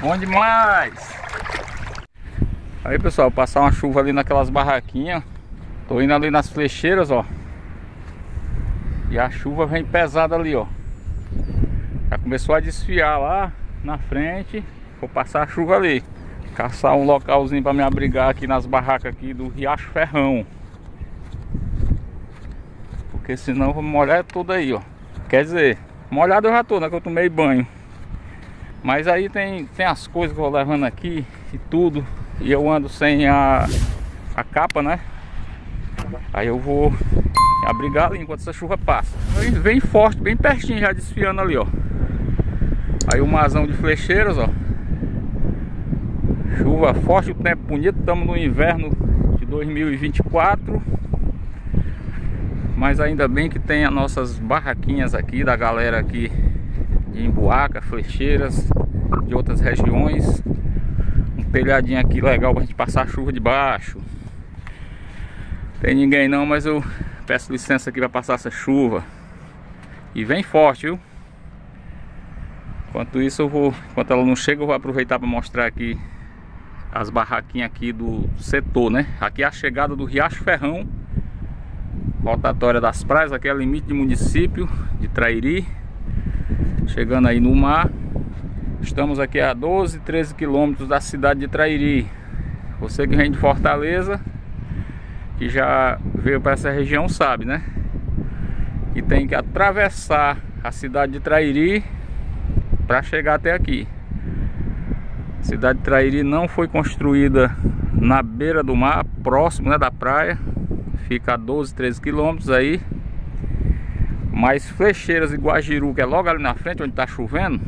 Bom demais! Aí pessoal, passar uma chuva ali naquelas barraquinhas. Tô indo ali nas flecheiras, ó. E a chuva vem pesada ali, ó. Já começou a desfiar lá na frente. Vou passar a chuva ali. Caçar um localzinho para me abrigar aqui nas barracas aqui do Riacho Ferrão. Porque senão vou molhar tudo aí, ó. Quer dizer, molhado eu já tô, né? Que eu tomei banho mas aí tem, tem as coisas que eu vou levando aqui e tudo. E eu ando sem a, a capa, né? Aí eu vvou abrigar ali enquanto essa chuva passa. Vem forte, bem pertinho já desfiando ali, ó. Aí o mazão de flecheiras, ó. Chuva forte, o tempo bonito. Estamos no inverno de 2024. Mas ainda bem que tem as nossas barraquinhas aqui da galera aqui de Embuaca, Flecheiras, de outras regiões. Um telhadinho aqui legal pra gente passar chuva debaixo. Tem ninguém não, mas eu peço licença aqui para passar essa chuva. E vem forte, viu? Enquanto isso eu vou, enquanto ela não chega, eu vou aproveitar para mostrar aqui as barraquinhas aqui do setor, né? Aqui é a chegada do Riacho Ferrão, rotatória das praias, aqui é o limite de município de Trairi chegando aí no mar. Estamos aqui a 12, 13 quilômetros da cidade de Trairi. Você que vem de Fortaleza, que já veio para essa região, sabe, né? Que tem que atravessar a cidade de Trairi para chegar até aqui. A cidade de Trairi não foi construída na beira do mar, próximo né, da praia. Fica a 12, 13 quilômetros aí. Mas Flecheiras e Guajiru, que é logo ali na frente, onde está chovendo,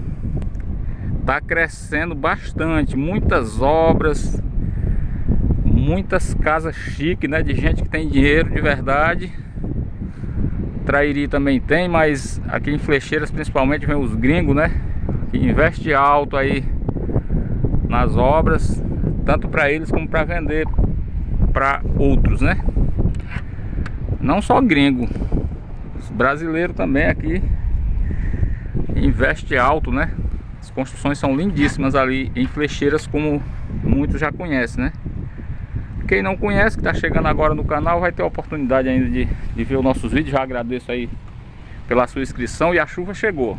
está crescendo bastante. Muitas obras, muitas casas chiques, né? De gente que tem dinheiro de verdade. Trairi também tem, mas aqui em Flecheiras principalmente vem os gringos, né? Que investe alto aí nas obras, tanto para eles como para vender para outros, né? Não só gringo, brasileiro também aqui investe alto, né? As construções são lindíssimas ali em Flecheiras, como muitos já conhecem, né? Quem não conhece, que está chegando agora no canal, vai ter a oportunidade ainda de, de ver os nossos vídeos. Já agradeço aí pela sua inscrição e a chuva chegou.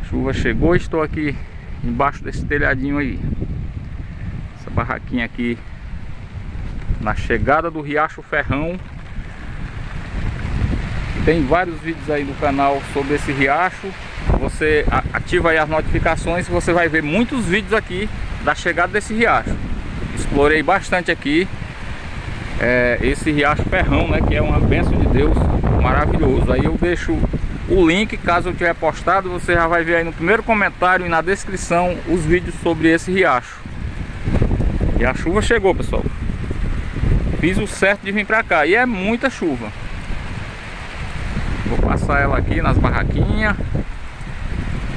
A chuva chegou estou aqui embaixo desse telhadinho aí. Essa barraquinha aqui na chegada do Riacho Ferrão tem vários vídeos aí no canal sobre esse riacho. Você ativa aí as notificações e você vai ver muitos vídeos aqui da chegada desse riacho. Explorei bastante aqui é, esse riacho Ferrão, né? Que é uma benção de Deus, maravilhoso. Aí eu deixo o link, caso eu tiver postado, você já vai ver aí no primeiro comentário e na descrição os vídeos sobre esse riacho. E a chuva chegou, pessoal. Fiz o certo de vir pra cá. E é muita chuva. Vou passar ela aqui nas barraquinhas.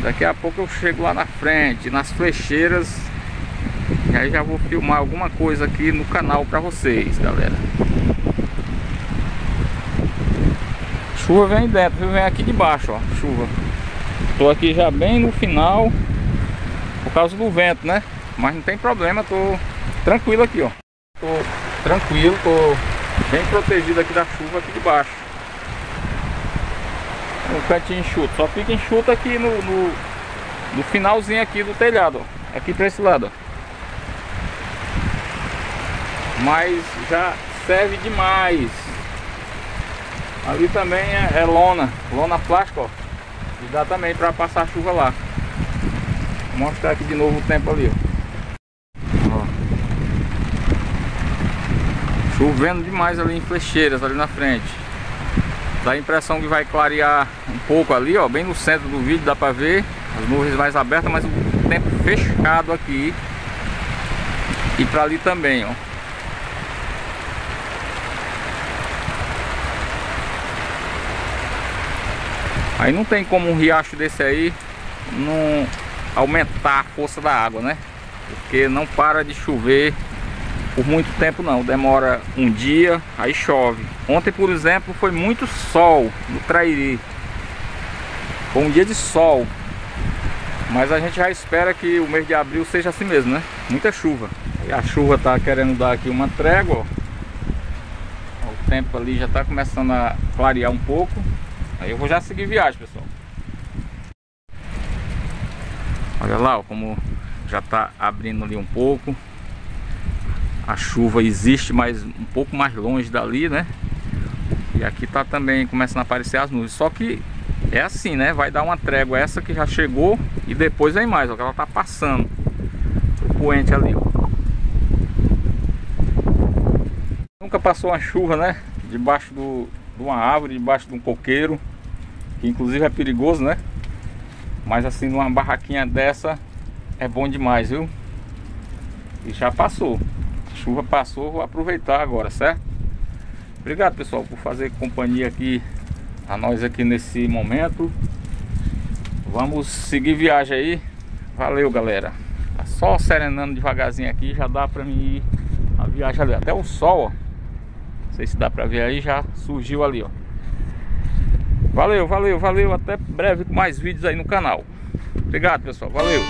Daqui a pouco eu chego lá na frente, nas flecheiras. E aí já vou filmar alguma coisa aqui no canal pra vocês, galera. Chuva vem dentro, vem aqui de baixo, ó, chuva. Tô aqui já bem no final, por causa do vento, né? Mas não tem problema, tô tranquilo aqui, ó. Tô tranquilo, tô bem protegido aqui da chuva aqui de baixo no cantinho enxuto. Só fica enxuto aqui no, no, no finalzinho aqui do telhado. Aqui para esse lado. Mas já serve demais. Ali também é, é lona, lona plástica, ó. E dá também para passar chuva lá. Vou mostrar aqui de novo o tempo ali, ó. Chovendo demais ali em flecheiras, ali na frente. Dá a impressão que vai clarear um pouco ali, ó, bem no centro do vídeo dá pra ver as nuvens mais abertas, mas o tempo fechado aqui e pra ali também, ó. Aí não tem como um riacho desse aí não aumentar a força da água, né? Porque não para de chover por muito tempo não, demora um dia, aí chove. Ontem, por exemplo, foi muito sol no Trairi. Foi um dia de sol. Mas a gente já espera que o mês de abril seja assim mesmo, né? Muita chuva. E a chuva tá querendo dar aqui uma trégua, ó. O tempo ali já tá começando a clarear um pouco. Aí eu vou já seguir viagem, pessoal. Olha lá, ó, como já tá abrindo ali um pouco. A chuva existe, mas um pouco mais longe dali, né? E aqui tá também começando a aparecer as nuvens. Só que é assim, né? Vai dar uma trégua essa que já chegou e depois vem mais, ó, que ela tá passando o poente ali, ó. Nunca passou uma chuva, né? Debaixo do, de uma árvore, debaixo de um coqueiro, que inclusive é perigoso, né? Mas assim, numa barraquinha dessa é bom demais, viu? E já passou. Chuva passou, vou aproveitar agora, certo? Obrigado, pessoal, por fazer companhia aqui a nós aqui nesse momento. Vamos seguir viagem aí. Valeu, galera. Tá só serenando devagarzinho aqui, já dá pra mim ir a viagem ali. Até o sol, ó. Não sei se dá pra ver aí, já surgiu ali, ó. Valeu, valeu, valeu. Até breve com mais vídeos aí no canal. Obrigado, pessoal. Valeu.